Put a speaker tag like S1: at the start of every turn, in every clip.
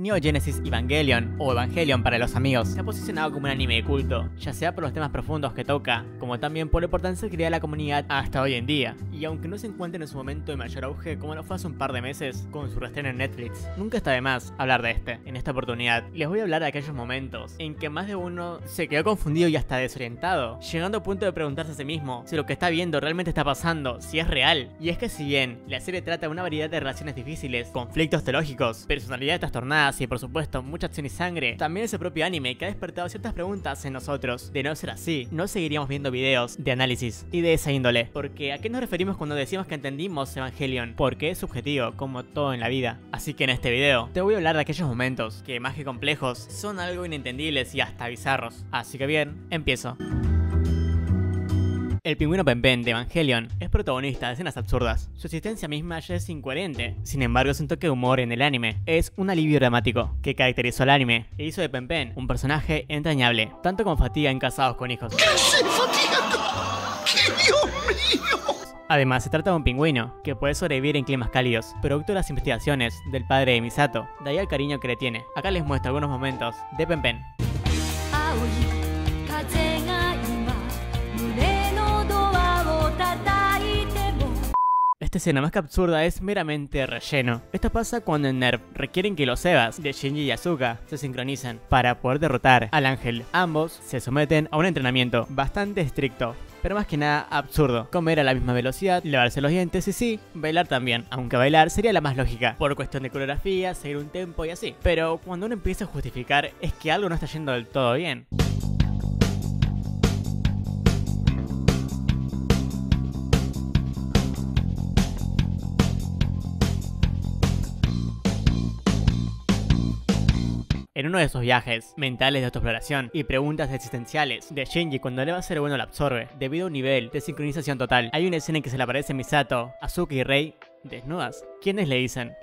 S1: Neo Genesis Evangelion, o Evangelion para los amigos, se ha posicionado como un anime de culto, ya sea por los temas profundos que toca, como también por la importancia que crea la comunidad hasta hoy en día. Y aunque no se encuentre en su momento de mayor auge como lo fue hace un par de meses con su reestreno en Netflix, nunca está de más hablar de este. En esta oportunidad les voy a hablar de aquellos momentos en que más de uno se quedó confundido y hasta desorientado, llegando a punto de preguntarse a sí mismo si lo que está viendo realmente está pasando, si es real. Y es que si bien la serie trata una variedad de relaciones difíciles, conflictos teológicos, personalidades trastornadas, y por supuesto mucha acción y sangre, también ese propio anime que ha despertado ciertas preguntas en nosotros. De no ser así, no seguiríamos viendo videos de análisis y de esa índole. Porque ¿a qué nos referimos cuando decimos que entendimos Evangelion? Porque es subjetivo, como todo en la vida. Así que en este video te voy a hablar de aquellos momentos que más que complejos son algo inentendibles y hasta bizarros. Así que bien, empiezo. El pingüino Pen de Evangelion es protagonista de escenas absurdas. Su existencia misma ya es incoherente. Sin embargo, es un toque de humor en el anime. Es un alivio dramático que caracterizó al anime e hizo de Pen un personaje entrañable, tanto como Fatiga en Casados con Hijos. Además, se trata de un pingüino, que puede sobrevivir en climas cálidos, producto de las investigaciones del padre de Misato, de ahí el cariño que le tiene. Acá les muestro algunos momentos de Pen Pen. Esta escena más que absurda es meramente relleno. Esto pasa cuando en NERV requieren que los Evas de Shinji y Asuka se sincronicen para poder derrotar al ángel. Ambos se someten a un entrenamiento bastante estricto, pero más que nada absurdo. Comer a la misma velocidad, lavarse los dientes y sí, bailar también. Aunque bailar sería la más lógica, por cuestión de coreografía, seguir un tempo y así. Pero cuando uno empieza a justificar es que algo no está yendo del todo bien. En uno de esos viajes mentales de autoexploración y preguntas existenciales de Shinji cuando le va a ser bueno la absorbe, debido a un nivel de sincronización total. Hay una escena en que se le aparece Misato, Azuki y Rei desnudas. ¿Quiénes le dicen?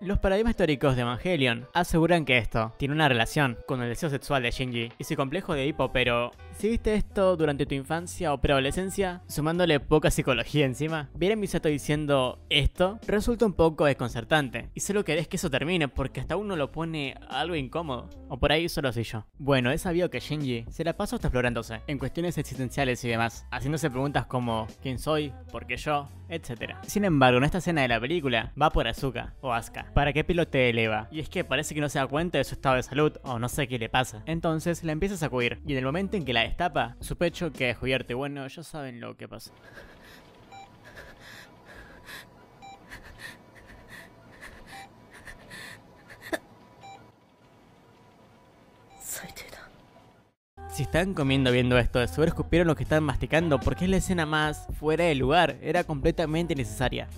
S1: Los paradigmas históricos de Evangelion aseguran que esto tiene una relación con el deseo sexual de Shinji y su complejo de hipo, pero si viste esto durante tu infancia o preadolescencia, sumándole poca psicología encima, ver a Misato diciendo esto resulta un poco desconcertante. Y solo querés que eso termine porque hasta uno lo pone algo incómodo. O por ahí solo soy yo. Bueno, es sabido que Shinji se la pasó hasta explorándose en cuestiones existenciales y demás, haciéndose preguntas como ¿quién soy? ¿Por qué yo? etc. Sin embargo, en esta escena de la película va por Azuka o Asuka para que pilote eleva. Y es que parece que no se da cuenta de su estado de salud o no sé qué le pasa. Entonces la empieza a sacudir y en el momento en que la destapa, su pecho queda descubierto. Bueno, ya saben lo que pasa. Si están comiendo viendo esto, de seguro escupieron lo que están masticando porque es la escena más fuera de lugar, era completamente necesaria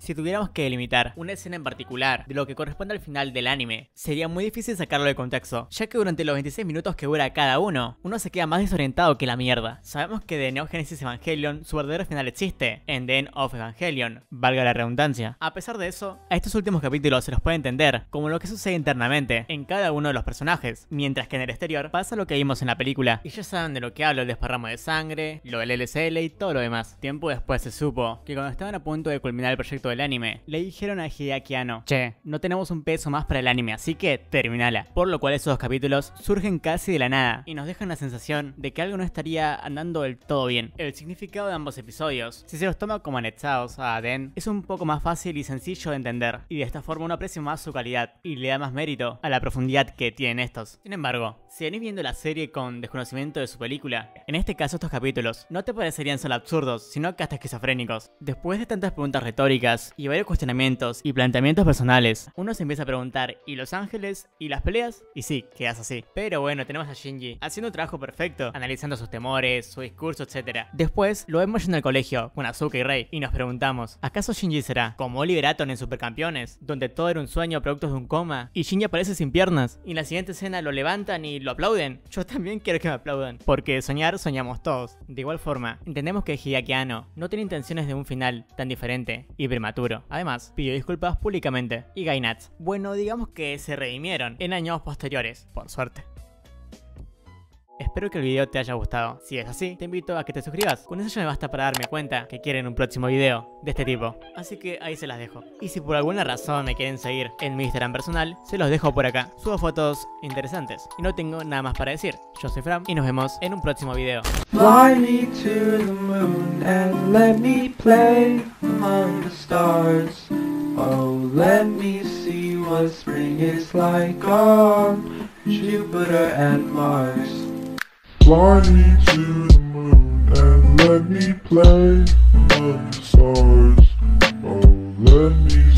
S1: si tuviéramos que delimitar una escena en particular de lo que corresponde al final del anime, sería muy difícil sacarlo de contexto, ya que durante los 26 minutos que dura cada uno, uno se queda más desorientado que la mierda. Sabemos que de Neo Genesis Evangelion su verdadero final existe, en The End of Evangelion, valga la redundancia. A pesar de eso, a estos últimos capítulos se los puede entender como lo que sucede internamente en cada uno de los personajes, mientras que en el exterior pasa lo que vimos en la película, y ya saben de lo que hablo, el desparramo de sangre, lo del LSL y todo lo demás. Tiempo después se supo que cuando estaban a punto de culminar el proyecto del anime, le dijeron a Hideaki Anno, che, no tenemos un peso más para el anime, así que terminala. Por lo cual esos dos capítulos surgen casi de la nada y nos dejan la sensación de que algo no estaría andando del todo bien. El significado de ambos episodios, si se los toma como anexados a Den, es un poco más fácil y sencillo de entender, y de esta forma uno aprecia más su calidad y le da más mérito a la profundidad que tienen estos. Sin embargo, si venís viendo la serie con desconocimiento de su película, en este caso estos capítulos no te parecerían solo absurdos, sino que hasta esquizofrénicos. Después de tantas preguntas retóricas y varios cuestionamientos y planteamientos personales, uno se empieza a preguntar, ¿y Los Ángeles? ¿Y las peleas? Y sí, quedas así. Pero bueno, tenemos a Shinji haciendo un trabajo perfecto, analizando sus temores, su discurso, etc. Después lo vemos en el colegio con Azuka y Rey y nos preguntamos, ¿acaso Shinji será como Oliver Atom en Supercampeones, donde todo era un sueño producto de un coma y Shinji aparece sin piernas y en la siguiente escena lo levantan y lo aplauden? Yo también quiero que me aplaudan, porque soñar soñamos todos. De igual forma, entendemos que Hideaki no tiene intenciones de un final tan diferente y prematuro. Además, pidió disculpas públicamente. Y Gainats, bueno, digamos que se redimieron en años posteriores, por suerte. Espero que el video te haya gustado. Si es así, te invito a que te suscribas. Con eso ya me basta para darme cuenta que quieren un próximo video de este tipo. Así que ahí se las dejo. Y si por alguna razón me quieren seguir en mi Instagram personal, se los dejo por acá. Subo fotos interesantes. Y no tengo nada más para decir. Yo soy Fram y nos vemos en un próximo video.
S2: Jupiter and Mars.
S3: Fly me to the moon and let me play among the stars. Oh, let me